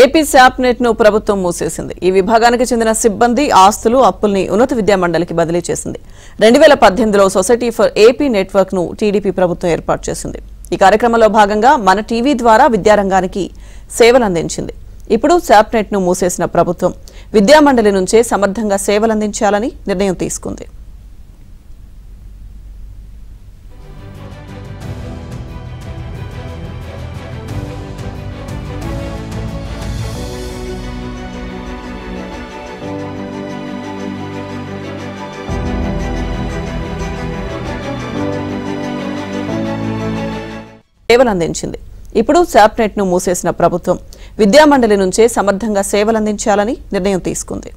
AP శాప్నెట్ను ప్రభుత్వం మూసేసింది. ఈ విభాగానికి చెందిన సిబ్బంది ఆస్తులు అప్పుల్ని ఉన్నత విద్యా మండలికి బదిలీ చేసింది. రెండు వేల పద్దెనిమిదిలో సొసైటీ ఫర్ ఏపీ నెట్వర్క్ను టీడీపీ ప్రభుత్వం ఏర్పాటు చేసింది. ఈ కార్యక్రమంలో భాగంగా మన టీవీ ద్వారా విద్యారంగానికి సేవలందించింది. ఇప్పుడు శాప్నెట్ను మూసేసిన ప్రభుత్వం విద్యామండలి నుంచే సమర్థంగా సేవలందించాలని నిర్ణయం తీసుకుంది. సేవలందించింది. ఇప్పుడు శాప్నెట్ను మూసేసిన ప్రభుత్వం విద్యామండలి నుంచే సమర్థంగా సేవలందించాలని నిర్ణయం తీసుకుంది.